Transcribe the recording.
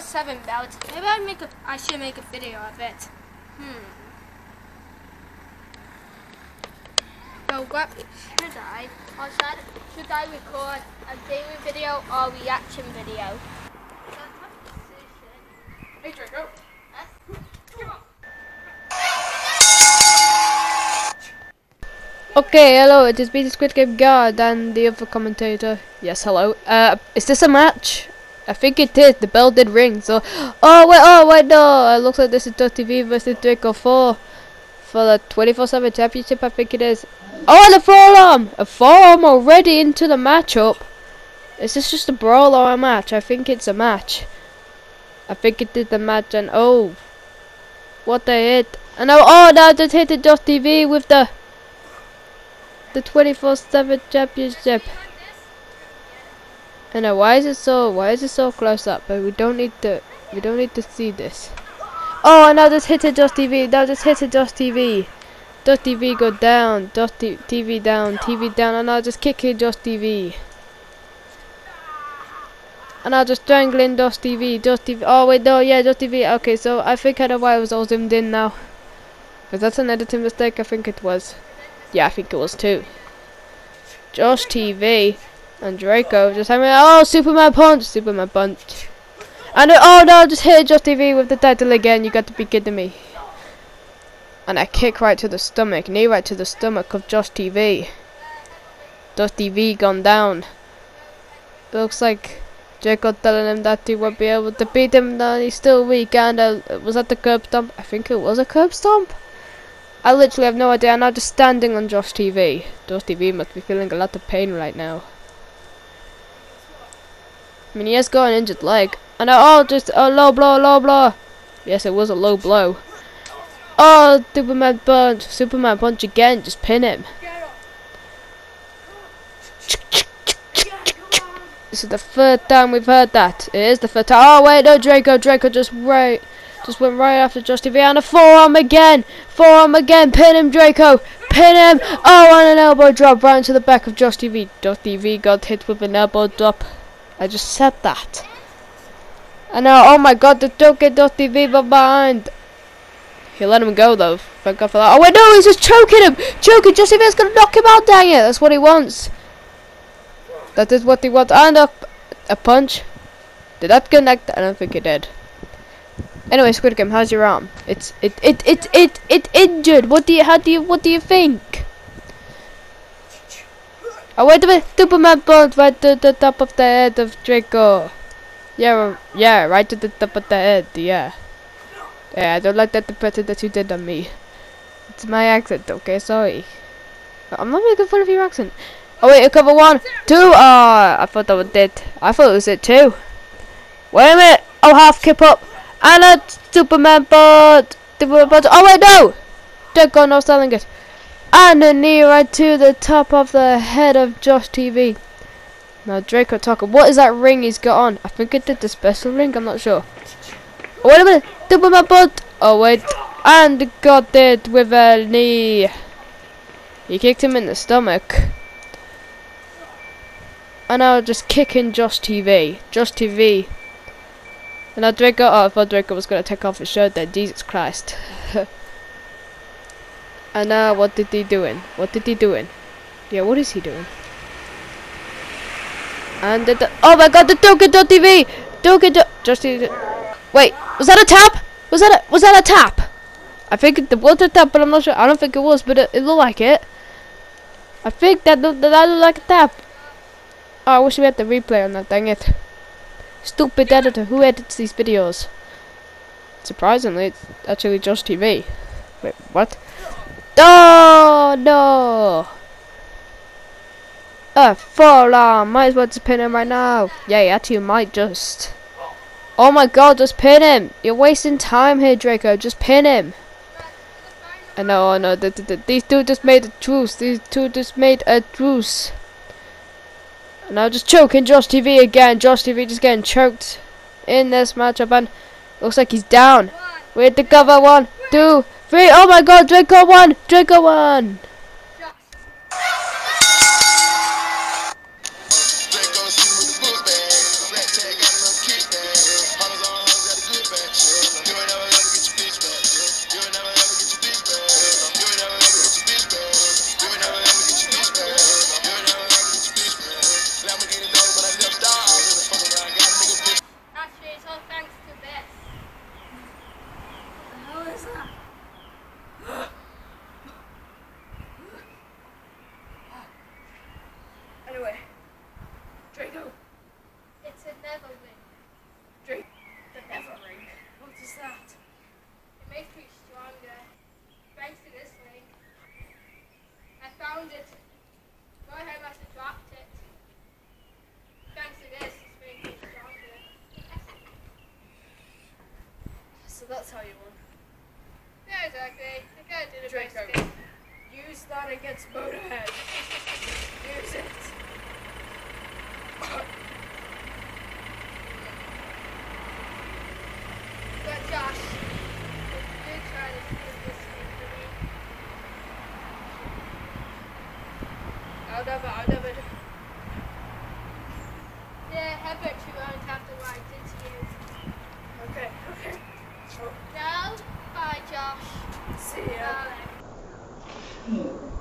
seven belts. Maybe I make a. I should make a video of it. Hmm. So what should I? Or should, should I record a daily video or reaction video? Hey Draco. Okay, hello, it is BT Squid Game Guard and the other commentator. Yes, hello. Uh, is this a match? I think it did. The bell did ring, so... Oh, wait, oh, wait, no. It looks like this is TV versus Draco 4 for the 24-7 championship, I think it is. Oh, and a forearm! A forearm already into the matchup. Is this just a brawl or a match? I think it's a match. I think it did the match, and oh. What they hit. And oh, oh, now just hit the Josh TV with the the 24/7 championship. I know why is it so why is it so close up? But we don't need to we don't need to see this. Oh, and now just hit it Josh TV. Now just hit it Josh TV. Josh TV go down. Josh TV down. TV down. And I'll just kick it Josh TV. And I'll just strangle in Josh TV. Josh TV. Oh wait, no, yeah, Josh TV. Okay, so I think I know why it was all zoomed in now. Because that's an editing mistake. I think it was. Yeah, I think it was too. Josh TV and Draco just having oh Superman punch, Superman punch. And oh no, just hit Josh TV with the title again. You got to be kidding me. And I kick right to the stomach, knee right to the stomach of Josh TV. Josh TV gone down. Looks like Draco telling him that he won't be able to beat him. No, he's still weak. And uh, was that the curb stomp? I think it was a curb stomp. I literally have no idea. I'm now just standing on Josh TV. Josh TV must be feeling a lot of pain right now. I mean, he has got an injured leg. And oh, just a low blow, low blow. Yes, it was a low blow. Oh, Superman punch, Superman punch again. Just pin him. This is the third time we've heard that. It is the third time. Oh wait, no, Draco, Draco just right. Just went right after Josh TV and a forearm again. Forearm again. Pin him, Draco. Pin him. Oh, and an elbow drop right into the back of Josh TV. Josh TV got hit with an elbow drop. I just said that. And now, oh my god, the get Josh behind. He let him go though. Thank God for that. Oh wait, no, he's just choking him. Choking. Josh TV's gonna knock him out. Dang it. That's what he wants. That is what he wants. And a, a punch. Did that connect? I don't think it did. Anyway, Squid Game, how's your arm? It's it it it it it injured. What do you how do you what do you think? Oh went minute, Superman punch right to the top of the head of Draco. Yeah, yeah, right to the top of the head. Yeah, yeah. I don't like that impression that you did on me. It's my accent, okay? Sorry. I'm not making fun of your accent. Oh wait, a cover one, two. Ah, oh, I thought that was it. I thought it was it too. Wait a minute. Oh, half kip up. And a Superman but Superman but oh wait no! Don't go no selling it. And a knee right to the top of the head of Josh TV. Now Draco Tucker, what is that ring he's got on? I think it did the special ring, I'm not sure. Oh, wait a minute! double my butt. oh wait. And got it with a knee. He kicked him in the stomach. And now just kicking Josh TV. Josh TV and now Draco, oh, I thought Draco was going to take off his shirt then, Jesus Christ. and uh, what did he doing? What did he doing? Yeah, what is he doing? And the, oh my god, the Doki.tv! Doki. Just Wait, was that a tap? Was that a, was that a tap? I think it was a tap, but I'm not sure. I don't think it was, but it, it looked like it. I think that, that, that looked like a tap. Oh, I wish we had the replay on that, dang it. Stupid editor, who edits these videos? Surprisingly, it's actually Josh TV. Wait, what? Oh, no! Uh, fall on! Might as well just pin him right now. Yeah, actually, might just. Oh my god, just pin him! You're wasting time here, Draco. Just pin him. I know, I know. The, the, the, these two just made a truce. These two just made a truce. Now just choking Josh TV again. Josh TV just getting choked in this matchup and looks like he's down. With the cover one, two, Oh my god, Draco one, Draco one. Draco. Use that against Motorhead. Use it. But Josh, you try to do this thing for me. I'll never, I'll never. do- Yeah, I bet you won't have to write it to you. Okay, okay. Oh, No? Bye, Josh. see ya. Bye.